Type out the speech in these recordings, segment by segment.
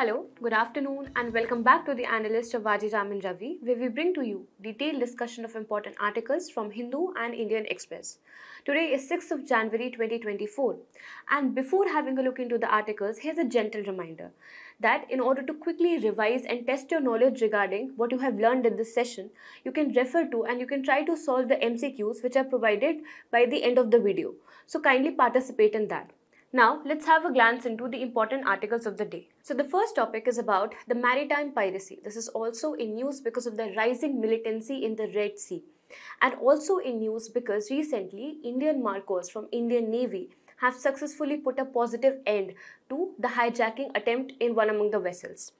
Hello, good afternoon, and welcome back to the Analyst of Vajiram and Ravi, where we bring to you detailed discussion of important articles from Hindu and Indian Express. Today is 6th of January 2024, and before having a look into the articles, here's a gentle reminder that in order to quickly revise and test your knowledge regarding what you have learned in this session, you can refer to and you can try to solve the MCQs which are provided by the end of the video. So kindly participate in that. Now, let's have a glance into the important articles of the day. So, the first topic is about the maritime piracy. This is also in news because of the rising militancy in the Red Sea. And also in news because recently Indian MARCOS from Indian Navy have successfully put a positive end to the hijacking attempt in one among the vessels.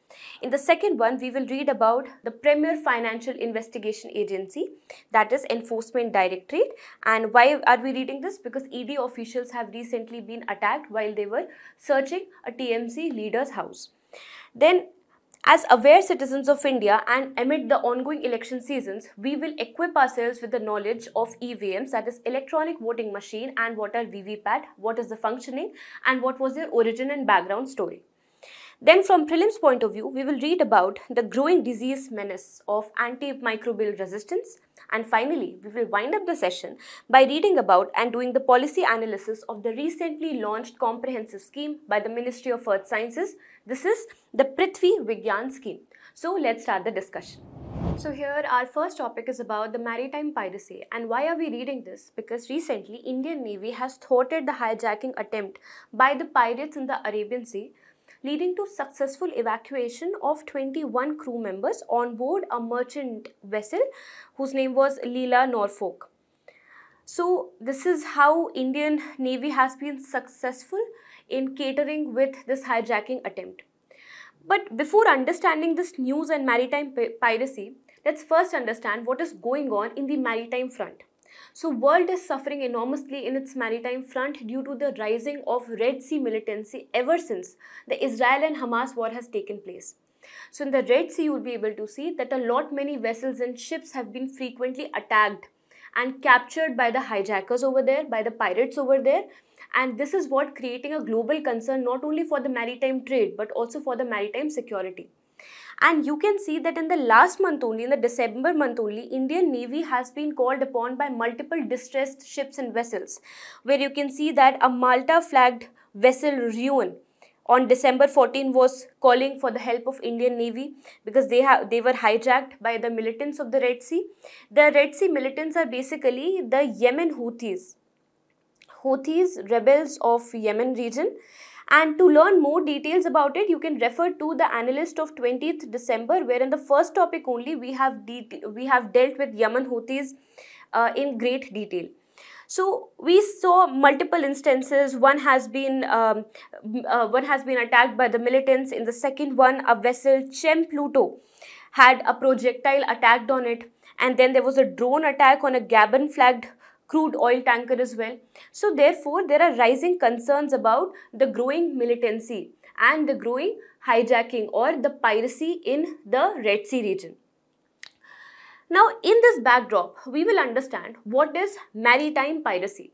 In the second one, we will read about the Premier Financial Investigation Agency, that is Enforcement Directorate. And why are we reading this? Because ED officials have recently been attacked while they were searching a TMC leader's house. Then as aware citizens of India and amid the ongoing election seasons, we will equip ourselves with the knowledge of EVMs, that is electronic voting machine and what are VVPAT, what is the functioning and what was their origin and background story. Then from prelims point of view, we will read about the growing disease menace of antimicrobial resistance. And finally, we will wind up the session by reading about and doing the policy analysis of the recently launched comprehensive scheme by the Ministry of Earth Sciences. This is the Prithvi Vigyan scheme. So let's start the discussion. So here our first topic is about the maritime piracy and why are we reading this? Because recently Indian Navy has thwarted the hijacking attempt by the pirates in the Arabian Sea leading to successful evacuation of 21 crew members on board a merchant vessel whose name was Lila Norfolk. So this is how Indian Navy has been successful in catering with this hijacking attempt. But before understanding this news and maritime piracy, let's first understand what is going on in the maritime front. So world is suffering enormously in its maritime front due to the rising of Red Sea militancy ever since the Israel and Hamas war has taken place. So in the Red Sea, you will be able to see that a lot many vessels and ships have been frequently attacked and captured by the hijackers over there, by the pirates over there. And this is what creating a global concern not only for the maritime trade but also for the maritime security. And you can see that in the last month only, in the December month only, Indian Navy has been called upon by multiple distressed ships and vessels, where you can see that a Malta flagged vessel Ruen on December 14 was calling for the help of Indian Navy because they have they were hijacked by the militants of the Red Sea. The Red Sea militants are basically the Yemen Houthis. Houthis rebels of Yemen region and to learn more details about it, you can refer to the analyst of 20th December, where in the first topic only we have we have dealt with Yemen Houthis uh, in great detail. So we saw multiple instances. One has been um, uh, one has been attacked by the militants. In the second one, a vessel Chem Pluto had a projectile attacked on it, and then there was a drone attack on a Gabon flagged crude oil tanker as well. So therefore, there are rising concerns about the growing militancy and the growing hijacking or the piracy in the Red Sea region. Now, in this backdrop, we will understand what is maritime piracy.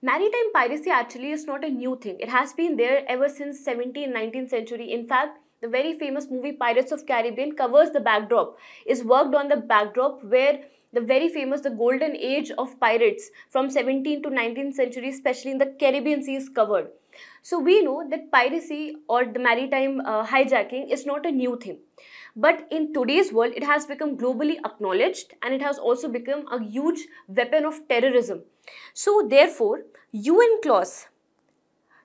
Maritime piracy actually is not a new thing. It has been there ever since 17th, 19th century. In fact, the very famous movie Pirates of Caribbean covers the backdrop, is worked on the backdrop where the very famous the golden age of pirates from 17th to 19th century especially in the caribbean sea is covered. So we know that piracy or the maritime uh, hijacking is not a new thing. But in today's world it has become globally acknowledged and it has also become a huge weapon of terrorism. So therefore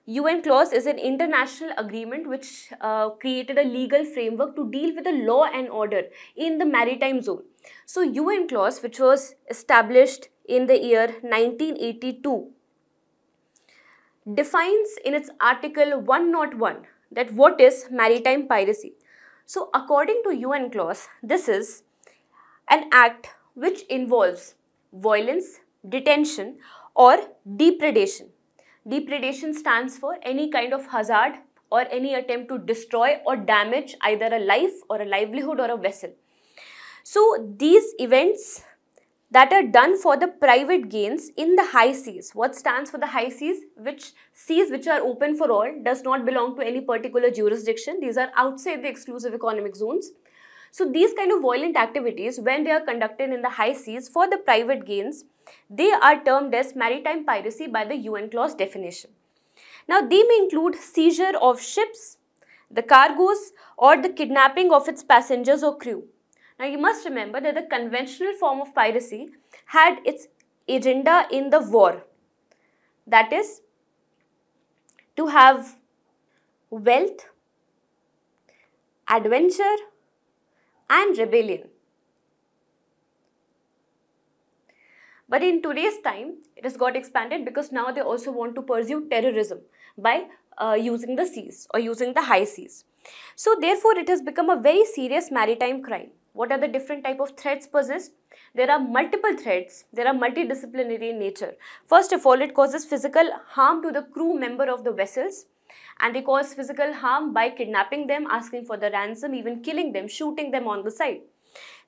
UNCLOS UNCLOS is an international agreement which uh, created a legal framework to deal with the law and order in the maritime zone. So UNCLOS, which was established in the year 1982, defines in its article 101 that what is maritime piracy. So according to UNCLOS, this is an act which involves violence, detention or depredation Depredation stands for any kind of hazard or any attempt to destroy or damage either a life or a livelihood or a vessel. So these events, that are done for the private gains in the high seas. What stands for the high seas? Which seas which are open for all does not belong to any particular jurisdiction. These are outside the exclusive economic zones. So these kind of violent activities when they are conducted in the high seas for the private gains, they are termed as maritime piracy by the UNCLOS definition. Now they may include seizure of ships, the cargoes or the kidnapping of its passengers or crew. Now you must remember that the conventional form of piracy had its agenda in the war. That is to have wealth, adventure and rebellion. But in today's time, it has got expanded because now they also want to pursue terrorism by uh, using the seas or using the high seas. So therefore, it has become a very serious maritime crime. What are the different type of threats persist? There are multiple threats. There are multidisciplinary in nature. First of all, it causes physical harm to the crew member of the vessels and they cause physical harm by kidnapping them, asking for the ransom, even killing them, shooting them on the side.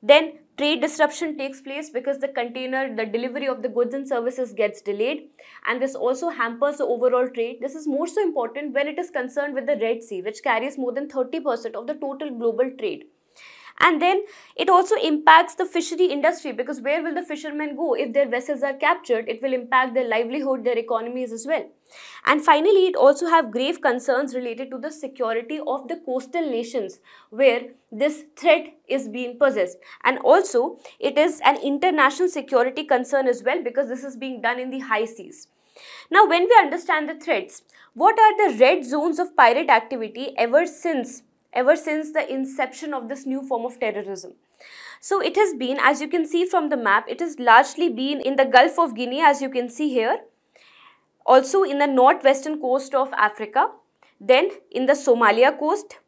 Then trade disruption takes place because the container, the delivery of the goods and services gets delayed and this also hampers the overall trade. This is more so important when it is concerned with the Red Sea which carries more than 30% of the total global trade and then it also impacts the fishery industry because where will the fishermen go if their vessels are captured? It will impact their livelihood their economies as well. And finally it also have grave concerns related to the security of the coastal nations where this threat is being possessed. And also it is an international security concern as well because this is being done in the high seas. Now when we understand the threats what are the red zones of pirate activity ever since ever since the inception of this new form of terrorism. So it has been, as you can see from the map, it has largely been in the Gulf of Guinea, as you can see here. Also in the northwestern coast of Africa. Then in the Somalia coast,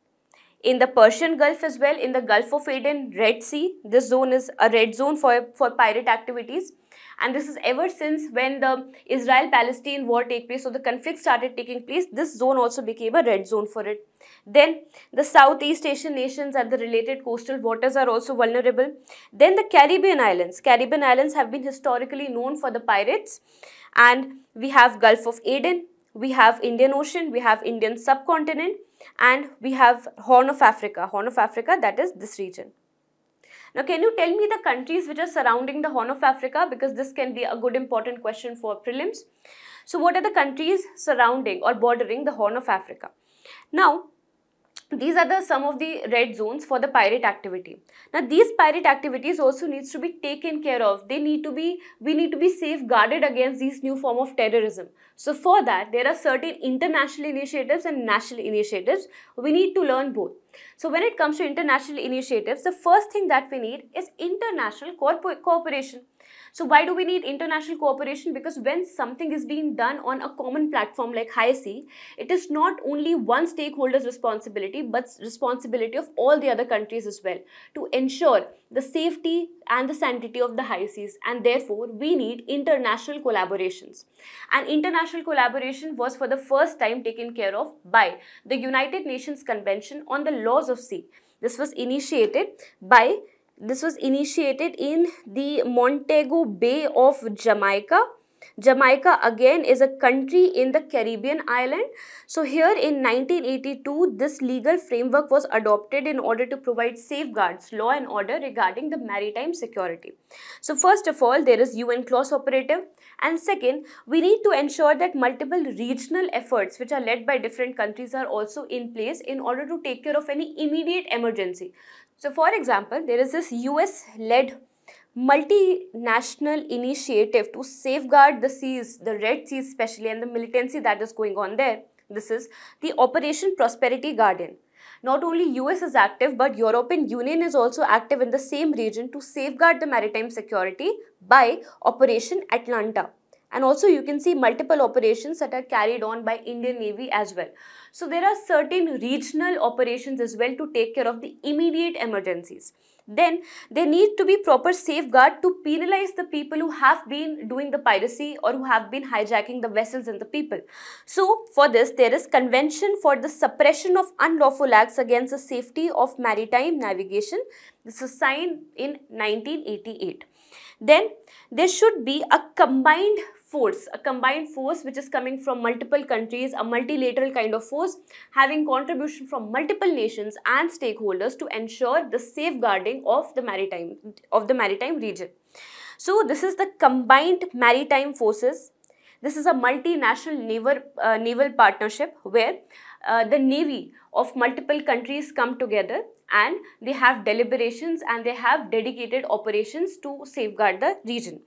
in the Persian Gulf as well, in the Gulf of Aden, Red Sea. This zone is a red zone for, for pirate activities and this is ever since when the Israel-Palestine war take place, so the conflict started taking place, this zone also became a red zone for it. Then the Southeast Asian nations and the related coastal waters are also vulnerable. Then the Caribbean islands. Caribbean islands have been historically known for the pirates and we have Gulf of Aden, we have Indian Ocean, we have Indian subcontinent and we have Horn of Africa. Horn of Africa that is this region. Now, can you tell me the countries which are surrounding the Horn of Africa? Because this can be a good important question for prelims. So, what are the countries surrounding or bordering the Horn of Africa? Now, these are the some of the red zones for the pirate activity now these pirate activities also needs to be taken care of they need to be we need to be safeguarded against these new form of terrorism so for that there are certain international initiatives and national initiatives we need to learn both so when it comes to international initiatives the first thing that we need is international cooperation so why do we need international cooperation? Because when something is being done on a common platform like High Sea, it is not only one stakeholder's responsibility, but responsibility of all the other countries as well to ensure the safety and the sanctity of the high seas and therefore we need international collaborations and international collaboration was for the first time taken care of by the united nations convention on the laws of sea this was initiated by this was initiated in the Montego Bay of Jamaica. Jamaica again is a country in the Caribbean island. So here in 1982, this legal framework was adopted in order to provide safeguards, law and order regarding the maritime security. So first of all, there is UNCLOS operative. And second, we need to ensure that multiple regional efforts which are led by different countries are also in place in order to take care of any immediate emergency. So for example, there is this US-led multinational initiative to safeguard the seas, the Red Sea especially and the militancy that is going on there. This is the Operation Prosperity Guardian. Not only US is active but European Union is also active in the same region to safeguard the maritime security by Operation Atalanta and also you can see multiple operations that are carried on by Indian Navy as well. So there are certain regional operations as well to take care of the immediate emergencies. Then there need to be proper safeguard to penalize the people who have been doing the piracy or who have been hijacking the vessels and the people. So for this there is convention for the suppression of unlawful acts against the safety of maritime navigation. This was signed in 1988. then there should be a combined force, a combined force which is coming from multiple countries, a multilateral kind of force having contribution from multiple nations and stakeholders to ensure the safeguarding of the maritime of the maritime region. So this is the combined maritime forces. This is a multinational naval, uh, naval partnership where uh, the navy of multiple countries come together and they have deliberations and they have dedicated operations to safeguard the region.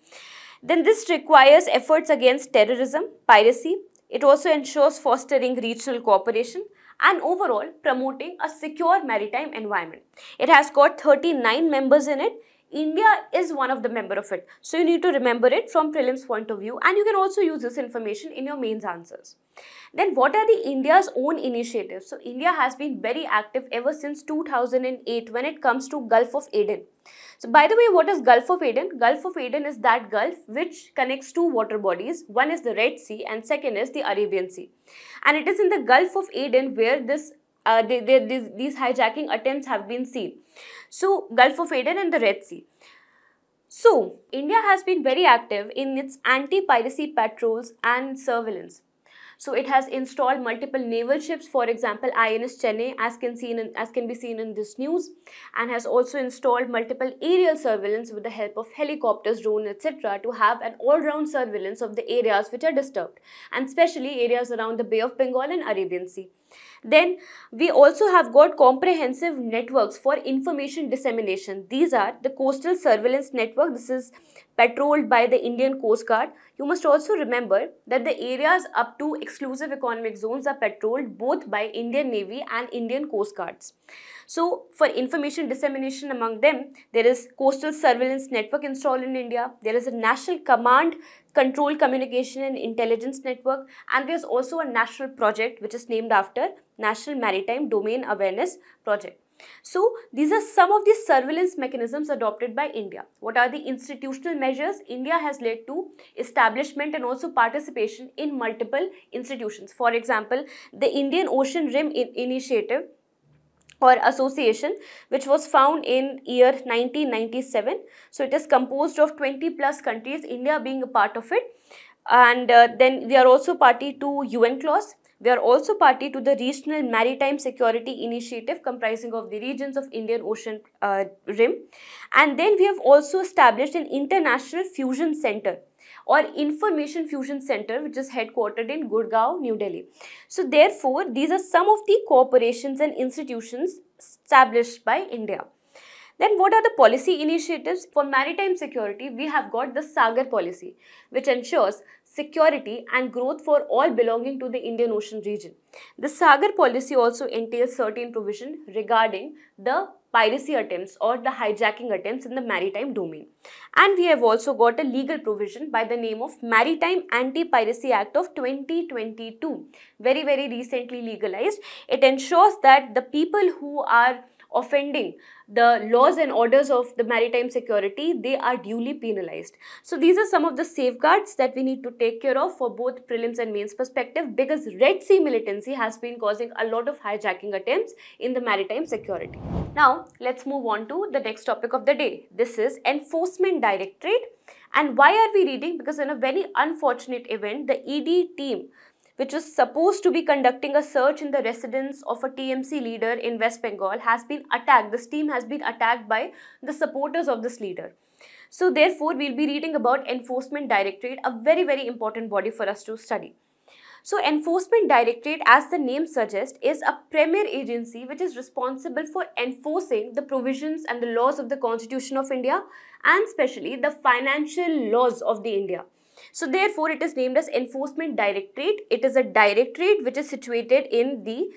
Then this requires efforts against terrorism, piracy. It also ensures fostering regional cooperation and overall promoting a secure maritime environment. It has got 39 members in it India is one of the member of it. So you need to remember it from prelims point of view and you can also use this information in your mains answers. Then what are the India's own initiatives? So India has been very active ever since 2008 when it comes to Gulf of Aden. So by the way, what is Gulf of Aden? Gulf of Aden is that Gulf which connects two water bodies. One is the Red Sea and second is the Arabian Sea. And it is in the Gulf of Aden where this uh, they, they, these, these hijacking attempts have been seen. So, Gulf of Aden and the Red Sea. So, India has been very active in its anti-piracy patrols and surveillance. So it has installed multiple naval ships, for example, INS Chennai, as can, seen in, as can be seen in this news, and has also installed multiple aerial surveillance with the help of helicopters, drones, etc. to have an all-round surveillance of the areas which are disturbed, and especially areas around the Bay of Bengal and Arabian Sea. Then we also have got comprehensive networks for information dissemination. These are the Coastal Surveillance Network. This is patrolled by the Indian Coast Guard. You must also remember that the areas up to exclusive economic zones are patrolled both by Indian Navy and Indian Coast Guards. So for information dissemination among them, there is Coastal Surveillance Network installed in India. There is a National Command Control Communication and Intelligence Network and there's also a national project which is named after National Maritime Domain Awareness Project. So these are some of the surveillance mechanisms adopted by India. What are the institutional measures? India has led to establishment and also participation in multiple institutions. For example, the Indian Ocean Rim Initiative or association which was found in year 1997 so it is composed of 20 plus countries india being a part of it. And uh, then we are also party to UNCLOS. We are also party to the Regional Maritime Security Initiative comprising of the regions of Indian Ocean uh, Rim. And then we have also established an International Fusion Center or Information Fusion Center which is headquartered in Gurgaon, New Delhi. So therefore, these are some of the corporations and institutions established by India. Then what are the policy initiatives? For maritime security, we have got the Sagar policy, which ensures security and growth for all belonging to the Indian Ocean region. The Sagar policy also entails certain provision regarding the piracy attempts or the hijacking attempts in the maritime domain. And we have also got a legal provision by the name of Maritime Anti-Piracy Act of 2022, very very recently legalized. It ensures that the people who are offending the laws and orders of the maritime security, they are duly penalized. So these are some of the safeguards that we need to take care of for both prelims and mains perspective because Red Sea militancy has been causing a lot of hijacking attempts in the maritime security. Now let's move on to the next topic of the day. This is Enforcement Directorate. And why are we reading? Because in a very unfortunate event, the ED team which was supposed to be conducting a search in the residence of a TMC leader in West Bengal, has been attacked. This team has been attacked by the supporters of this leader. So therefore, we'll be reading about Enforcement Directorate, a very, very important body for us to study. So Enforcement Directorate, as the name suggests, is a premier agency which is responsible for enforcing the provisions and the laws of the Constitution of India and especially the financial laws of the India. So therefore it is named as Enforcement Directorate. It is a directorate which is situated in the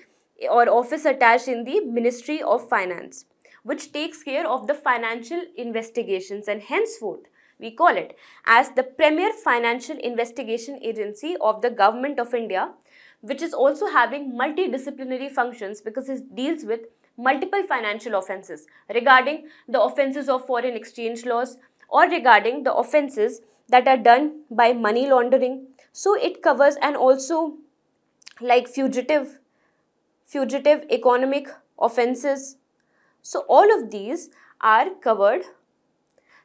or office attached in the Ministry of Finance which takes care of the financial investigations and henceforth we call it as the premier financial investigation agency of the government of India which is also having multidisciplinary functions because it deals with multiple financial offences regarding the offences of foreign exchange laws or regarding the offences that are done by money laundering. So it covers and also like fugitive, fugitive economic offenses. So all of these are covered.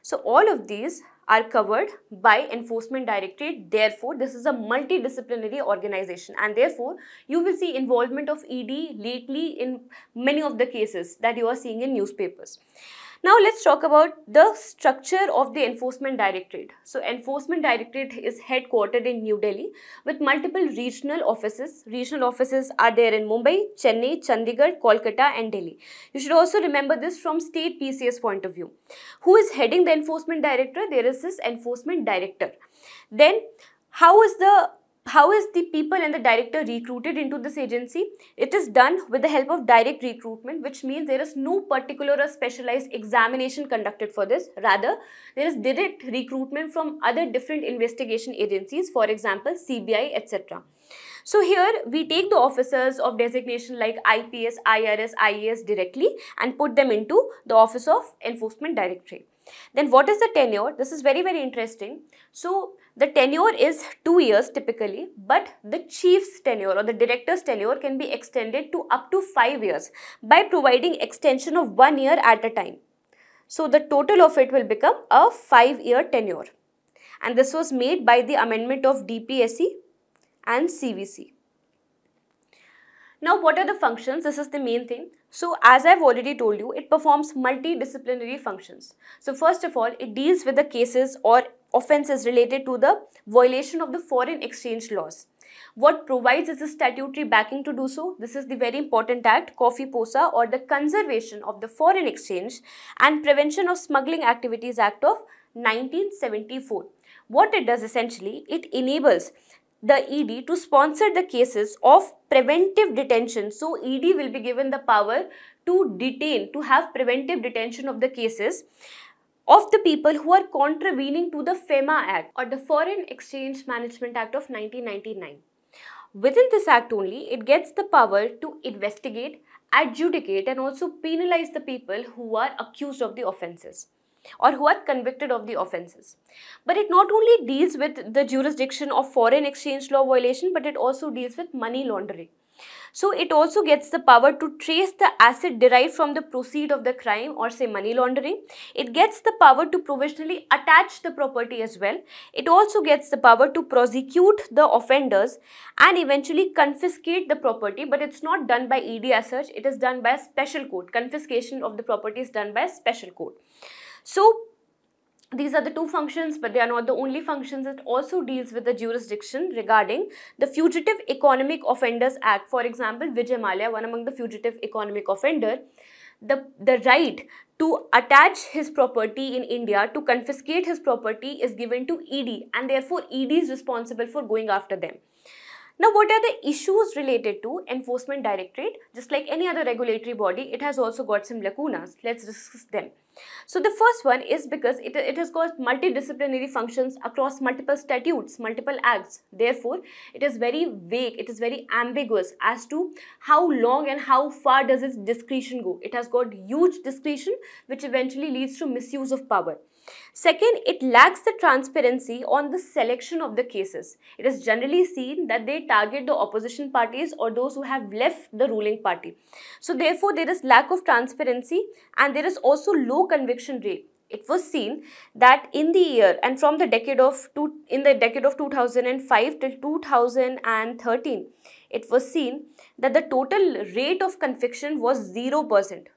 So all of these are covered by Enforcement Directorate. Therefore, this is a multidisciplinary organization and therefore, you will see involvement of ED lately in many of the cases that you are seeing in newspapers. Now let's talk about the structure of the Enforcement Directorate. So Enforcement Directorate is headquartered in New Delhi with multiple regional offices. Regional offices are there in Mumbai, Chennai, Chandigarh, Kolkata and Delhi. You should also remember this from state PCS point of view. Who is heading the Enforcement Directorate? There is this Enforcement Director. Then how is the how is the people and the director recruited into this agency? It is done with the help of direct recruitment, which means there is no particular or specialized examination conducted for this. Rather, there is direct recruitment from other different investigation agencies, for example, CBI, etc. So here we take the officers of designation like IPS, IRS, IAS directly and put them into the Office of Enforcement Directorate. Then what is the tenure? This is very very interesting. So the tenure is 2 years typically but the chief's tenure or the director's tenure can be extended to up to 5 years by providing extension of 1 year at a time. So the total of it will become a 5 year tenure and this was made by the amendment of DPSE and CVC. Now, what are the functions? This is the main thing. So, as I've already told you, it performs multidisciplinary functions. So, first of all, it deals with the cases or offences related to the violation of the foreign exchange laws. What provides is the statutory backing to do so? This is the very important act, COFEPOSA or the Conservation of the Foreign Exchange and Prevention of Smuggling Activities Act of 1974. What it does essentially, it enables the ED to sponsor the cases of preventive detention. So, ED will be given the power to detain, to have preventive detention of the cases of the people who are contravening to the FEMA Act or the Foreign Exchange Management Act of 1999. Within this act only, it gets the power to investigate, adjudicate and also penalize the people who are accused of the offences or who are convicted of the offences. But it not only deals with the jurisdiction of foreign exchange law violation, but it also deals with money laundering. So it also gets the power to trace the asset derived from the proceed of the crime or say money laundering. It gets the power to provisionally attach the property as well. It also gets the power to prosecute the offenders and eventually confiscate the property but it's not done by ED as such. It is done by a special court. Confiscation of the property is done by a special court. So these are the two functions but they are not the only functions. It also deals with the jurisdiction regarding the fugitive economic offenders act for example vijay Mallya one among the fugitive economic offender. The the right to attach his property in india to confiscate his property is given to ed and therefore ed is responsible for going after them now, what are the issues related to Enforcement Directorate? Just like any other regulatory body, it has also got some lacunas. Let's discuss them. So, the first one is because it, it has got multidisciplinary functions across multiple statutes, multiple acts. Therefore, it is very vague, it is very ambiguous as to how long and how far does its discretion go. It has got huge discretion which eventually leads to misuse of power. Second, it lacks the transparency on the selection of the cases. It is generally seen that they target the opposition parties or those who have left the ruling party. So therefore, there is lack of transparency and there is also low conviction rate it was seen that in the year and from the decade of two, in the decade of 2005 till 2013 it was seen that the total rate of conviction was 0%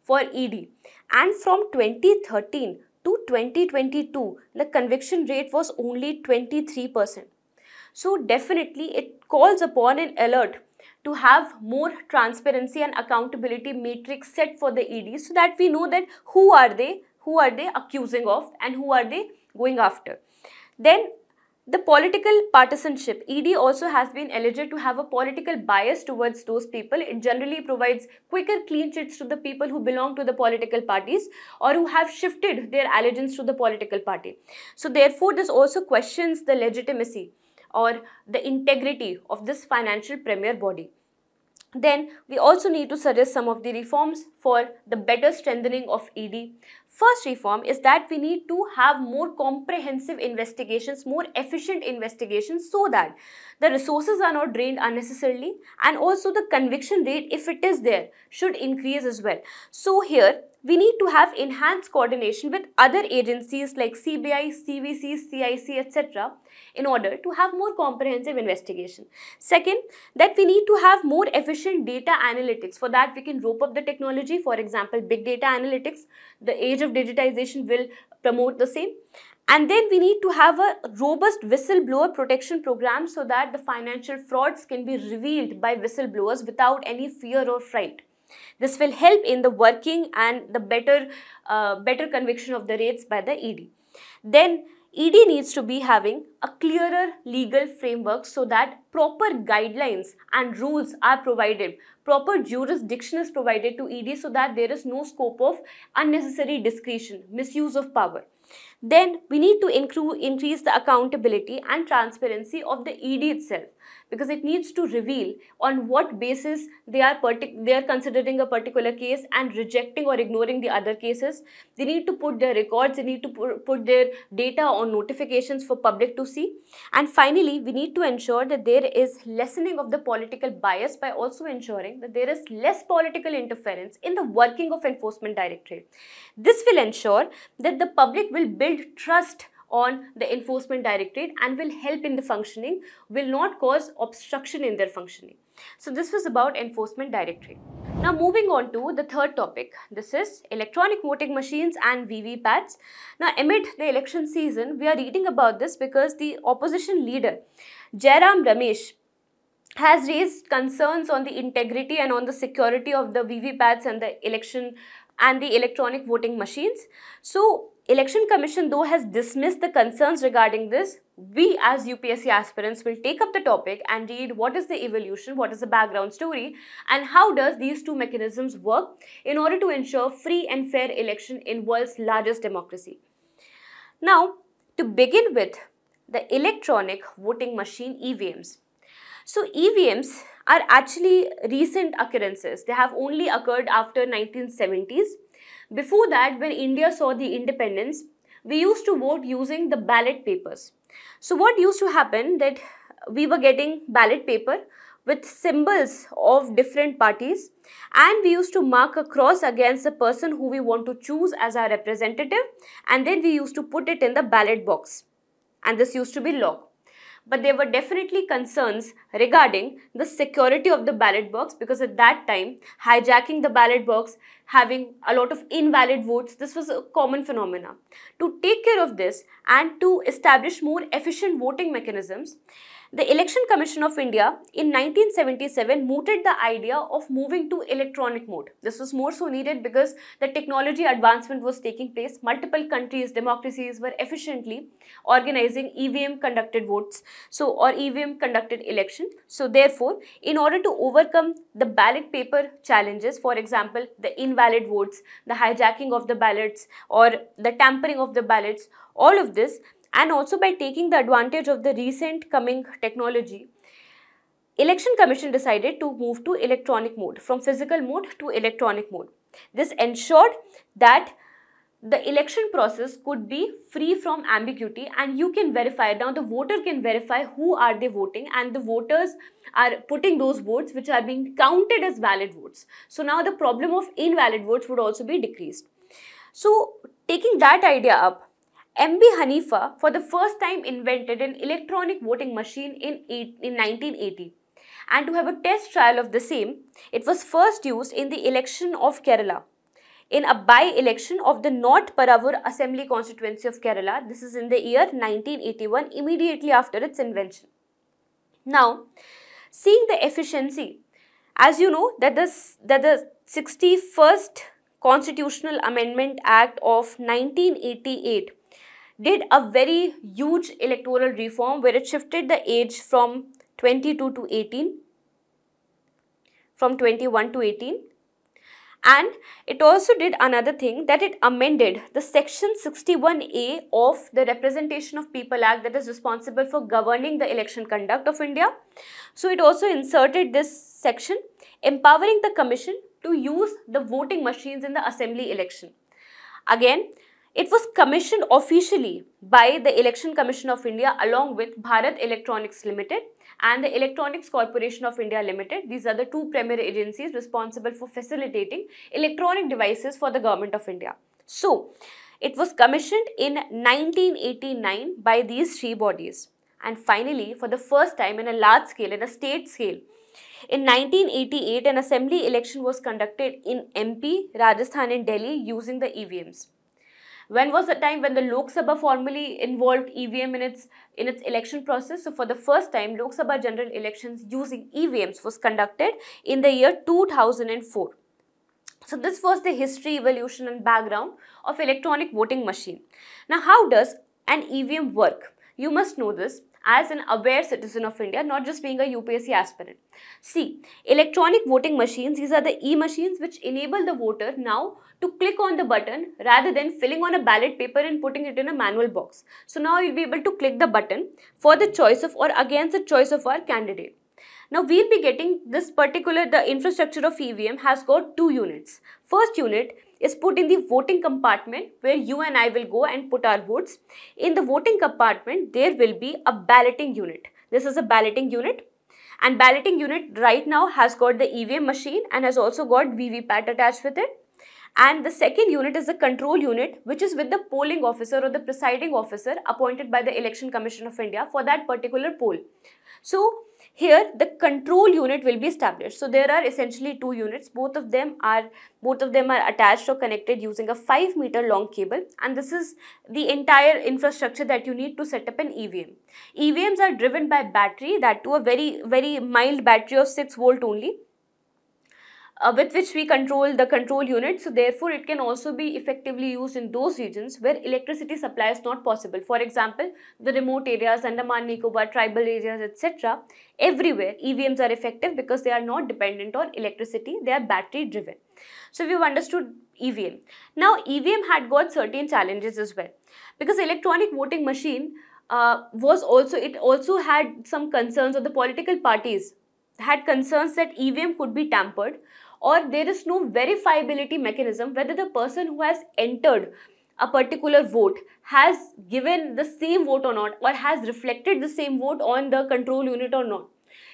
for ED and from 2013 to 2022, the conviction rate was only 23%. So definitely it calls upon an alert to have more transparency and accountability matrix set for the ED so that we know that who are they, who are they accusing of and who are they going after. Then the political partisanship, ED also has been alleged to have a political bias towards those people. It generally provides quicker clean chits to the people who belong to the political parties or who have shifted their allegiance to the political party. So therefore, this also questions the legitimacy or the integrity of this financial premier body. Then we also need to suggest some of the reforms for the better strengthening of ED. First reform is that we need to have more comprehensive investigations, more efficient investigations so that the resources are not drained unnecessarily and also the conviction rate, if it is there, should increase as well. So here, we need to have enhanced coordination with other agencies like CBI, CVC, CIC, etc in order to have more comprehensive investigation. Second, that we need to have more efficient data analytics. For that, we can rope up the technology. For example, big data analytics. The age of digitization will promote the same. And then we need to have a robust whistleblower protection program so that the financial frauds can be revealed by whistleblowers without any fear or fright. This will help in the working and the better, uh, better conviction of the rates by the ED. Then ED needs to be having a clearer legal framework so that proper guidelines and rules are provided. Proper jurisdiction is provided to ED so that there is no scope of unnecessary discretion, misuse of power. Then we need to increase the accountability and transparency of the ED itself because it needs to reveal on what basis they are they are considering a particular case and rejecting or ignoring the other cases. They need to put their records, they need to put their data on notifications for public to see. And finally, we need to ensure that there is lessening of the political bias by also ensuring that there is less political interference in the working of enforcement directorate. This will ensure that the public will build trust on the enforcement directorate and will help in the functioning, will not cause obstruction in their functioning. So this was about enforcement directorate. Now moving on to the third topic. This is electronic voting machines and VVPATs. Now amid the election season, we are reading about this because the opposition leader, Jairam Ramesh, has raised concerns on the integrity and on the security of the VVPATs and the election and the electronic voting machines. So Election Commission though has dismissed the concerns regarding this, we as UPSC aspirants will take up the topic and read what is the evolution, what is the background story and how does these two mechanisms work in order to ensure free and fair election in world's largest democracy. Now, to begin with, the electronic voting machine EVMs. So EVMs are actually recent occurrences. They have only occurred after 1970s before that, when India saw the independence, we used to vote using the ballot papers. So what used to happen that we were getting ballot paper with symbols of different parties and we used to mark a cross against the person who we want to choose as our representative and then we used to put it in the ballot box and this used to be law but there were definitely concerns regarding the security of the ballot box because at that time hijacking the ballot box having a lot of invalid votes this was a common phenomena to take care of this and to establish more efficient voting mechanisms the Election Commission of India in 1977 mooted the idea of moving to electronic mode. This was more so needed because the technology advancement was taking place. Multiple countries, democracies were efficiently organizing EVM conducted votes so or EVM conducted election. So therefore, in order to overcome the ballot paper challenges, for example, the invalid votes, the hijacking of the ballots or the tampering of the ballots, all of this and also by taking the advantage of the recent coming technology, Election Commission decided to move to electronic mode from physical mode to electronic mode. This ensured that the election process could be free from ambiguity and you can verify now the voter can verify who are they voting and the voters are putting those votes which are being counted as valid votes so now the problem of invalid votes would also be decreased so taking that idea up MB Hanifa for the first time invented an electronic voting machine in, eight, in 1980 and to have a test trial of the same, it was first used in the election of Kerala in a by-election of the North Paravur Assembly constituency of Kerala. This is in the year 1981 immediately after its invention. Now, seeing the efficiency, as you know that, this, that the 61st Constitutional Amendment Act of 1988 did a very huge electoral reform where it shifted the age from 22 to 18, from 21 to 18. And it also did another thing that it amended the section 61A of the Representation of People Act that is responsible for governing the election conduct of India. So it also inserted this section empowering the commission to use the voting machines in the assembly election. Again, it was commissioned officially by the Election Commission of India along with Bharat Electronics Limited and the Electronics Corporation of India Limited. These are the two primary agencies responsible for facilitating electronic devices for the government of India. So, it was commissioned in 1989 by these three bodies. And finally, for the first time in a large scale, in a state scale, in 1988, an assembly election was conducted in MP, Rajasthan and Delhi using the EVMs. When was the time when the Lok Sabha formally involved EVM in its in its election process? So for the first time, Lok Sabha general elections using EVMs was conducted in the year 2004. So this was the history, evolution and background of electronic voting machine. Now how does an EVM work? You must know this as an aware citizen of India, not just being a UPSC aspirant. See, electronic voting machines, these are the e-machines which enable the voter now to click on the button rather than filling on a ballot paper and putting it in a manual box. So now you'll be able to click the button for the choice of or against the choice of our candidate. Now we'll be getting this particular, the infrastructure of EVM has got two units. First unit is put in the voting compartment where you and I will go and put our votes. In the voting compartment, there will be a balloting unit. This is a balloting unit and balloting unit right now has got the EVM machine and has also got VVPAT attached with it. And the second unit is the control unit which is with the polling officer or the presiding officer appointed by the Election Commission of India for that particular poll. So here the control unit will be established. So there are essentially two units. Both of them are both of them are attached or connected using a 5 meter long cable and this is the entire infrastructure that you need to set up an EVM. EVMs are driven by battery that to a very very mild battery of 6 volt only uh, with which we control the control unit. So therefore, it can also be effectively used in those regions where electricity supply is not possible. For example, the remote areas, Andaman Nicobar, tribal areas, etc. Everywhere, EVMs are effective because they are not dependent on electricity. They are battery driven. So we've understood EVM. Now, EVM had got certain challenges as well because electronic voting machine uh, was also, it also had some concerns of the political parties had concerns that EVM could be tampered or there is no verifiability mechanism whether the person who has entered a particular vote has given the same vote or not or has reflected the same vote on the control unit or not.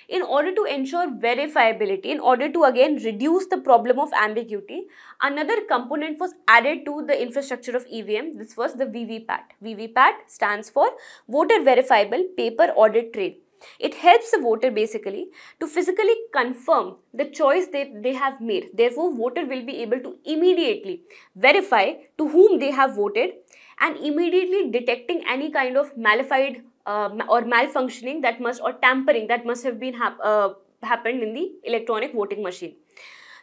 In order to ensure verifiability, in order to again reduce the problem of ambiguity, another component was added to the infrastructure of EVM. This was the VVPAT. VVPAT stands for Voter Verifiable Paper Audit Trail. It helps the voter basically to physically confirm the choice that they have made. Therefore, voter will be able to immediately verify to whom they have voted and immediately detecting any kind of malified uh, or malfunctioning that must or tampering that must have been hap uh, happened in the electronic voting machine.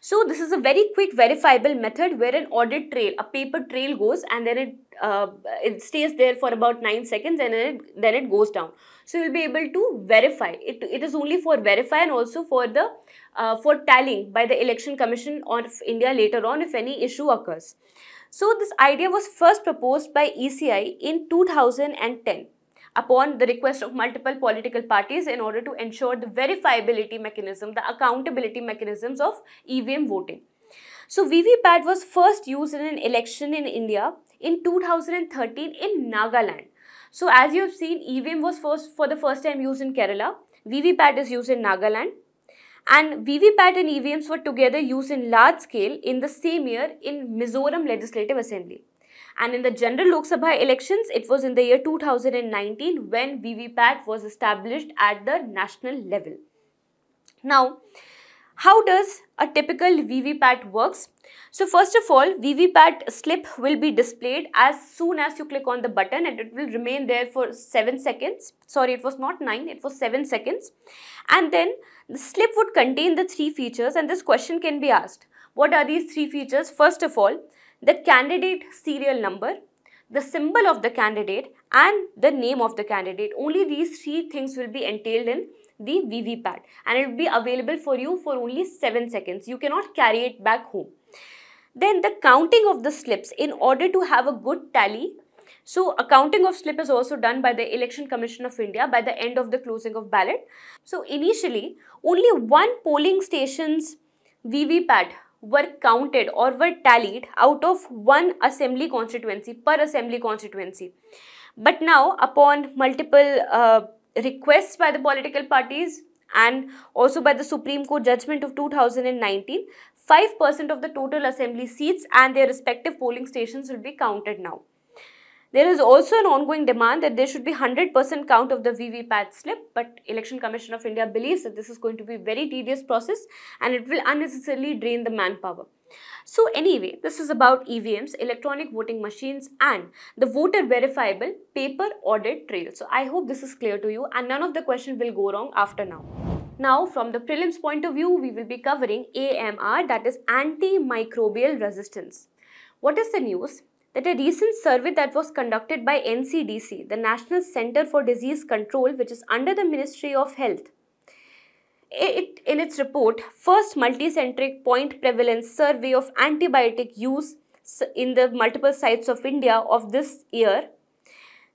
So this is a very quick verifiable method where an audit trail, a paper trail goes and then it uh, it stays there for about 9 seconds and then it, then it goes down. So you'll be able to verify. It, it is only for verify and also for the uh, for tallying by the Election Commission of India later on if any issue occurs. So this idea was first proposed by ECI in 2010 upon the request of multiple political parties in order to ensure the verifiability mechanism, the accountability mechanisms of EVM voting. So VVPAT was first used in an election in India in 2013 in Nagaland. So as you have seen, EVM was first for the first time used in Kerala. VVPAT is used in Nagaland. And VVPAT and EVMs were together used in large scale in the same year in Mizoram Legislative Assembly. And in the general Lok Sabha elections, it was in the year 2019 when VVPAT was established at the national level. Now, how does a typical VVPAT works? So first of all, VVPAT slip will be displayed as soon as you click on the button and it will remain there for 7 seconds. Sorry, it was not 9, it was 7 seconds. And then the slip would contain the three features and this question can be asked. What are these three features? First of all, the candidate serial number, the symbol of the candidate and the name of the candidate. Only these three things will be entailed in the VVPAT and it will be available for you for only 7 seconds. You cannot carry it back home. Then the counting of the slips in order to have a good tally. So a counting of slip is also done by the Election Commission of India by the end of the closing of ballot. So initially only one polling station's VVPAT were counted or were tallied out of one assembly constituency per assembly constituency. But now, upon multiple uh, requests by the political parties and also by the Supreme Court judgment of 2019, 5% of the total assembly seats and their respective polling stations will be counted now. There is also an ongoing demand that there should be 100% count of the VVPAT slip, but Election Commission of India believes that this is going to be a very tedious process and it will unnecessarily drain the manpower. So anyway, this is about EVMs, electronic voting machines and the voter verifiable paper audit trail. So I hope this is clear to you and none of the question will go wrong after now. Now from the prelims point of view, we will be covering AMR that is antimicrobial resistance. What is the news? That a recent survey that was conducted by NCDC, the National Center for Disease Control, which is under the Ministry of Health, it, in its report, first multicentric point prevalence survey of antibiotic use in the multiple sites of India of this year,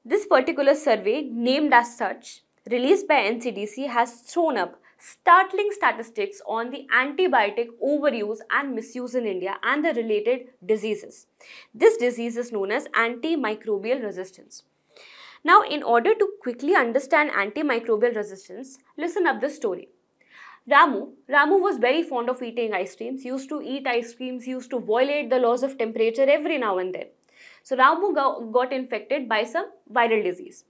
this particular survey, named as such, released by NCDC, has thrown up startling statistics on the antibiotic overuse and misuse in India and the related diseases. This disease is known as antimicrobial resistance. Now, in order to quickly understand antimicrobial resistance, listen up this story. Ramu, Ramu was very fond of eating ice creams. Used to eat ice creams, used to violate the laws of temperature every now and then. So Ramu got infected by some viral disease.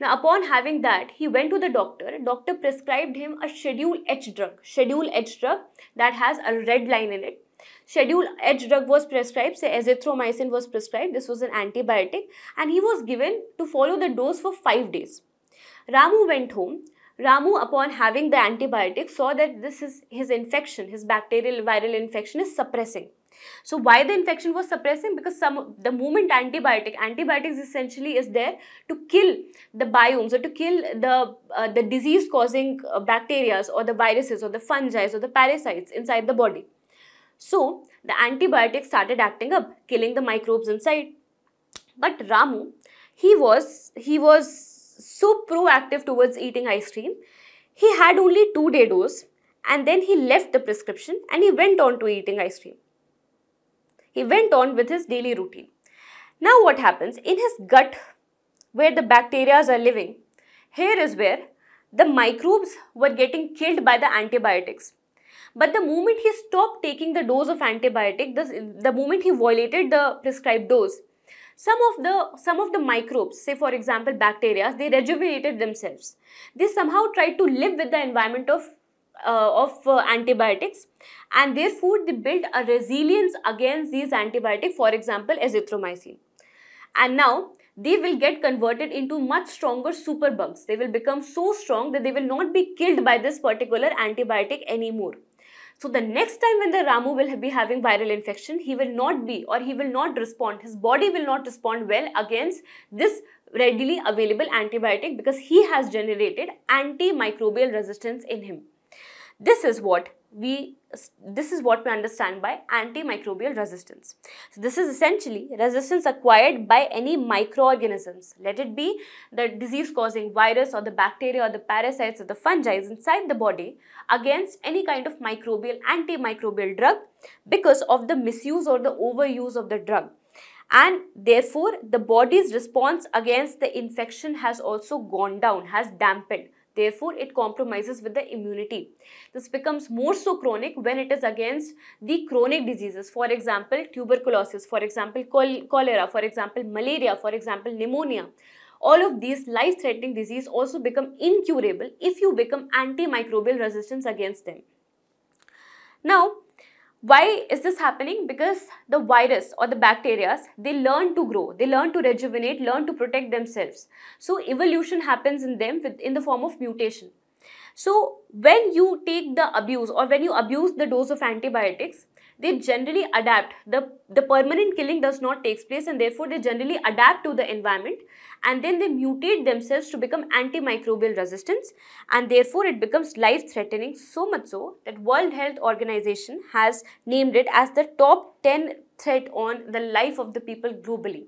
Now, upon having that, he went to the doctor. Doctor prescribed him a Schedule H drug. Schedule H drug that has a red line in it. Schedule H drug was prescribed, say azithromycin was prescribed. This was an antibiotic and he was given to follow the dose for 5 days. Ramu went home. Ramu, upon having the antibiotic, saw that this is his infection, his bacterial viral infection is suppressing. So why the infection was suppressing? Because some the moment antibiotic, antibiotics essentially is there to kill the biomes or to kill the uh, the disease causing uh, bacteria or the viruses or the fungi or the parasites inside the body. So the antibiotics started acting up, killing the microbes inside. But Ramu, he was he was so proactive towards eating ice cream. He had only two day dose and then he left the prescription and he went on to eating ice cream. He went on with his daily routine. Now what happens? In his gut, where the bacteria are living, here is where the microbes were getting killed by the antibiotics. But the moment he stopped taking the dose of antibiotic, the, the moment he violated the prescribed dose, some of the some of the microbes, say for example bacteria, they rejuvenated themselves. They somehow tried to live with the environment of of uh, antibiotics and therefore they built a resilience against these antibiotics for example azithromycin and now they will get converted into much stronger superbugs they will become so strong that they will not be killed by this particular antibiotic anymore so the next time when the Ramu will be having viral infection, he will not be or he will not respond. His body will not respond well against this readily available antibiotic because he has generated antimicrobial resistance in him. This is what we this is what we understand by antimicrobial resistance. So this is essentially resistance acquired by any microorganisms. Let it be the disease causing virus or the bacteria or the parasites or the fungi inside the body against any kind of microbial antimicrobial drug because of the misuse or the overuse of the drug and therefore the body's response against the infection has also gone down has dampened Therefore, it compromises with the immunity. This becomes more so chronic when it is against the chronic diseases. For example, tuberculosis, for example, chol cholera, for example, malaria, for example, pneumonia. All of these life-threatening diseases also become incurable if you become antimicrobial resistance against them. Now, why is this happening? Because the virus or the bacteria, they learn to grow, they learn to rejuvenate, learn to protect themselves. So evolution happens in them with, in the form of mutation. So when you take the abuse or when you abuse the dose of antibiotics, they generally adapt. The, the permanent killing does not take place and therefore they generally adapt to the environment and then they mutate themselves to become antimicrobial resistance and therefore it becomes life threatening so much so that World Health Organization has named it as the top 10 threat on the life of the people globally.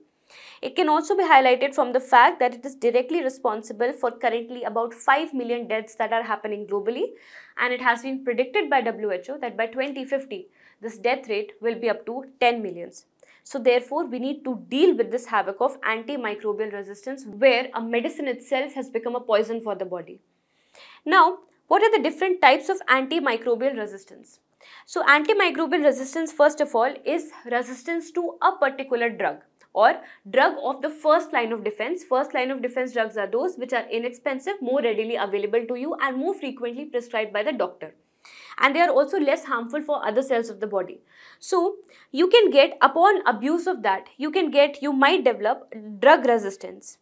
It can also be highlighted from the fact that it is directly responsible for currently about 5 million deaths that are happening globally and it has been predicted by WHO that by 2050 this death rate will be up to 10 millions. So therefore, we need to deal with this havoc of antimicrobial resistance where a medicine itself has become a poison for the body. Now, what are the different types of antimicrobial resistance? So antimicrobial resistance first of all is resistance to a particular drug or drug of the first line of defense. First line of defense drugs are those which are inexpensive, more readily available to you and more frequently prescribed by the doctor. And they are also less harmful for other cells of the body. So, you can get, upon abuse of that, you can get, you might develop drug resistance.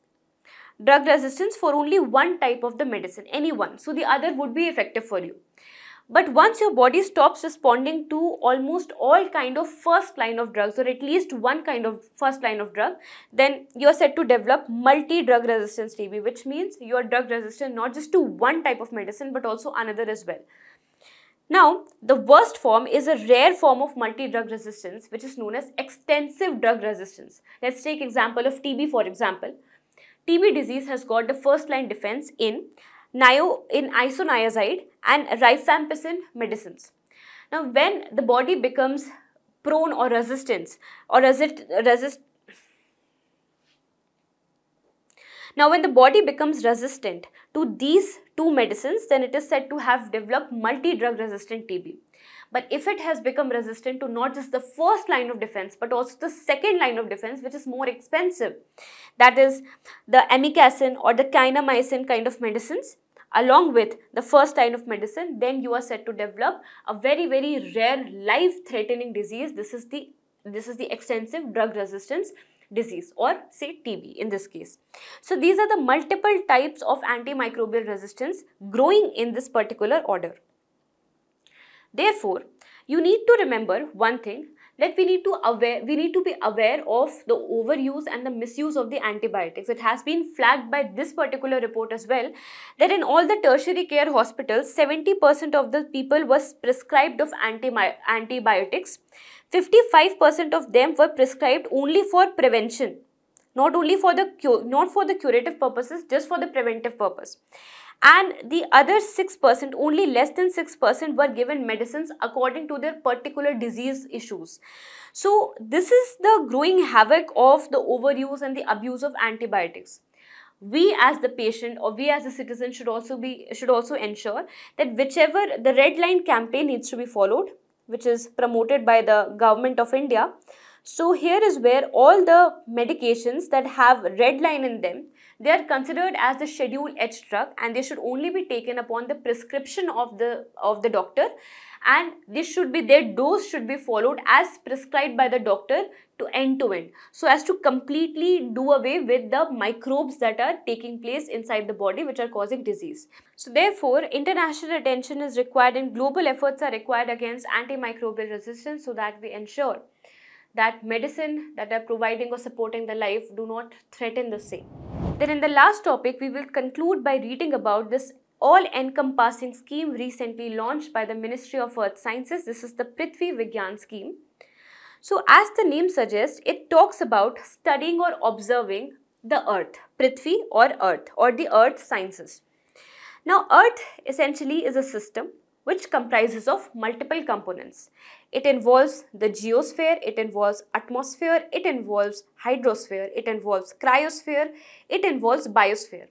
Drug resistance for only one type of the medicine, any one. So, the other would be effective for you. But once your body stops responding to almost all kind of first line of drugs or at least one kind of first line of drug, then you're set to develop multi-drug resistance TB, which means you're drug resistant not just to one type of medicine but also another as well. Now, the worst form is a rare form of multi-drug resistance which is known as extensive drug resistance. Let's take example of TB for example. TB disease has got the first line defense in nio in isoniazid and rifampicin medicines. Now, when the body becomes prone or resistance or resist, resist now when the body becomes resistant to these two medicines then it is said to have developed multi-drug resistant TB. But if it has become resistant to not just the first line of defense but also the second line of defense which is more expensive, that is the amikacin or the kanamycin kind of medicines along with the first line of medicine, then you are said to develop a very, very rare life-threatening disease. This is the this is the extensive drug resistance disease or say TB in this case. So these are the multiple types of antimicrobial resistance growing in this particular order. Therefore, you need to remember one thing that we need to aware we need to be aware of the overuse and the misuse of the antibiotics it has been flagged by this particular report as well that in all the tertiary care hospitals 70% of the people was prescribed of antibiotics 55% of them were prescribed only for prevention. Not only for the not for the curative purposes just for the preventive purpose. And the other 6%, only less than 6% were given medicines according to their particular disease issues. So this is the growing havoc of the overuse and the abuse of antibiotics. We as the patient or we as a citizen should also be should also ensure that whichever the red line campaign needs to be followed which is promoted by the government of india. So here is where all the medications that have red line in them they are considered as the schedule H drug and they should only be taken upon the prescription of the of the doctor. And this should be their dose should be followed as prescribed by the doctor to end to end so as to completely do away with the microbes that are taking place inside the body which are causing disease so therefore international attention is required and global efforts are required against antimicrobial resistance so that we ensure that medicine that are providing or supporting the life do not threaten the same then in the last topic, we will conclude by reading about this all-encompassing scheme recently launched by the Ministry of Earth Sciences. This is the Prithvi Vigyan scheme. So as the name suggests, it talks about studying or observing the earth, Prithvi or earth or the earth sciences. Now earth essentially is a system which comprises of multiple components. It involves the geosphere, it involves atmosphere, it involves hydrosphere, it involves cryosphere, it involves biosphere.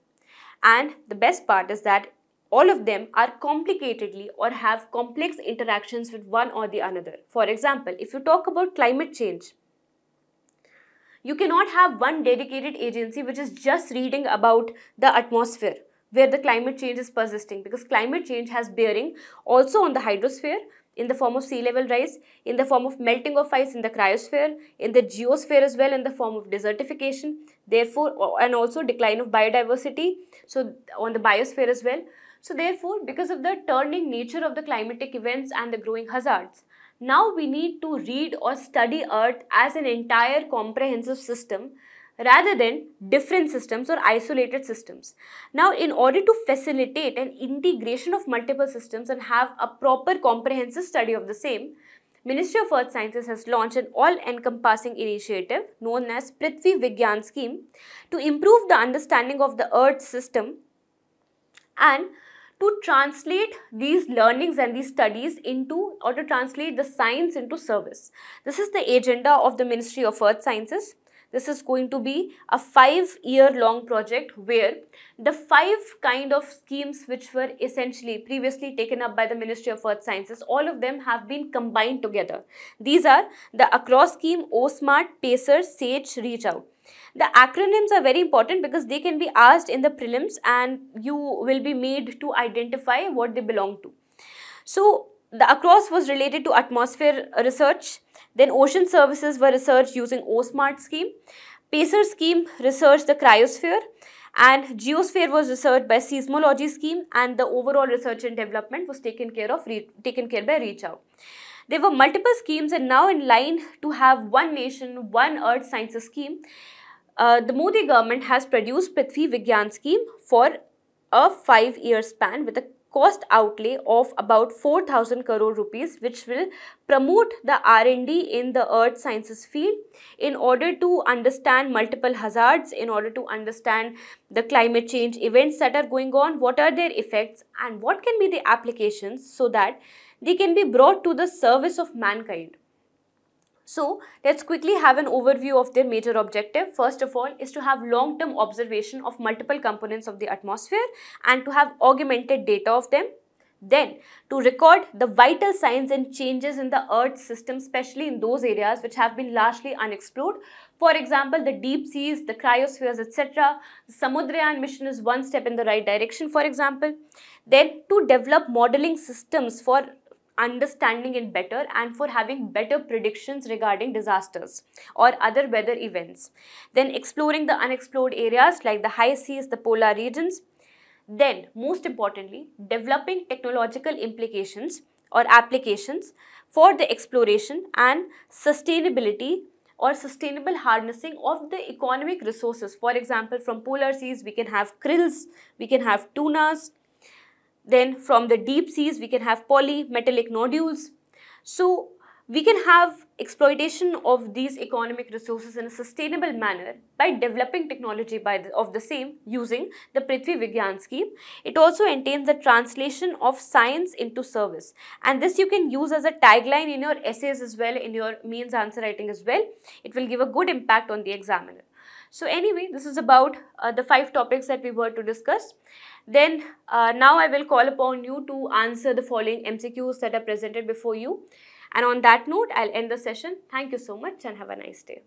And the best part is that all of them are complicatedly or have complex interactions with one or the other. For example, if you talk about climate change, you cannot have one dedicated agency which is just reading about the atmosphere where the climate change is persisting because climate change has bearing also on the hydrosphere in the form of sea level rise, in the form of melting of ice in the cryosphere, in the geosphere as well in the form of desertification, therefore, and also decline of biodiversity, so on the biosphere as well. So therefore, because of the turning nature of the climatic events and the growing hazards, now we need to read or study Earth as an entire comprehensive system rather than different systems or isolated systems. Now, in order to facilitate an integration of multiple systems and have a proper comprehensive study of the same, Ministry of Earth Sciences has launched an all-encompassing initiative known as Prithvi Vigyan Scheme to improve the understanding of the Earth system and to translate these learnings and these studies into or to translate the science into service. This is the agenda of the Ministry of Earth Sciences. This is going to be a five year long project where the five kind of schemes which were essentially previously taken up by the Ministry of Earth Sciences, all of them have been combined together. These are the Across scheme, OSMART, PACER, SAGE, Reach Out. The acronyms are very important because they can be asked in the prelims and you will be made to identify what they belong to. So, the across was related to atmosphere research, then ocean services were researched using OSMART scheme, PACER scheme researched the cryosphere, and geosphere was researched by seismology scheme and the overall research and development was taken care of taken care by reach. Out there were multiple schemes and now in line to have one nation one earth sciences scheme uh, the Modi government has produced Prithvi Vigyan scheme for a five year span with a cost outlay of about 4000 crore rupees which will promote the R&D in the earth sciences field in order to understand multiple hazards in order to understand the climate change events that are going on what are their effects and what can be the applications so that they can be brought to the service of mankind so let's quickly have an overview of their major objective. First of all is to have long-term observation of multiple components of the atmosphere and to have augmented data of them. Then to record the vital signs and changes in the earth system especially in those areas which have been largely unexplored. For example, the deep seas, the cryospheres etc. The Samudrayan mission is one step in the right direction for example. Then to develop modeling systems for understanding it better and for having better predictions regarding disasters or other weather events. Then exploring the unexplored areas like the high seas, the polar regions. Then, most importantly, developing technological implications or applications for the exploration and sustainability or sustainable harnessing of the economic resources. For example, from polar seas, we can have krills, we can have tunas, then from the deep seas, we can have polymetallic nodules. So we can have exploitation of these economic resources in a sustainable manner by developing technology by the, of the same using the Prithvi Vigyan scheme. It also entails the translation of science into service and this you can use as a tagline in your essays as well in your mains answer writing as well. It will give a good impact on the examiner. So anyway, this is about uh, the five topics that we were to discuss. Then uh, now I will call upon you to answer the following MCQs that are presented before you. And on that note, I'll end the session. Thank you so much and have a nice day.